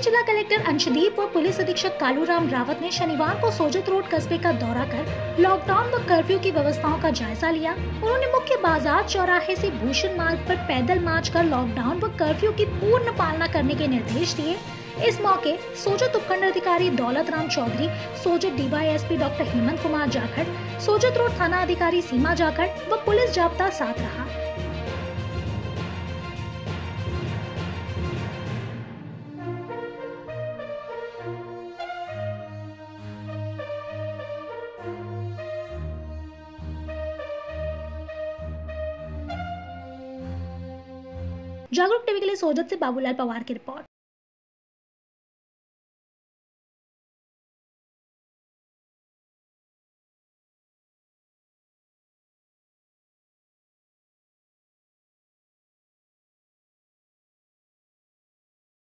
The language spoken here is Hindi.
पाली जिला कलेक्टर अंशदीप व पुलिस अधीक्षक कालूराम रावत ने शनिवार को सोजत रोड कस्बे का दौरा कर लॉकडाउन व कर्फ्यू की व्यवस्थाओं का जायजा लिया। उन्होंने मुख्य बाज़ार चौराहे से भूषण मार्ग पर पैदल मार्च कर लॉकडाउन व कर्फ्यू की पूर्ण पालना करने के निर्देश दिए। इस मौके सोजत उपखंड अधिकारी Daulat Ram Chaudhary, Sojat DYSP doctor Hemant Kumar Jakhar, Sojat road थाना अधिकारी सीमा जाखड़ व पुलिस जाब्ता साथ रहा। जागरूक टीवी के लिए सोजत से बाबूलाल पवार की रिपोर्ट।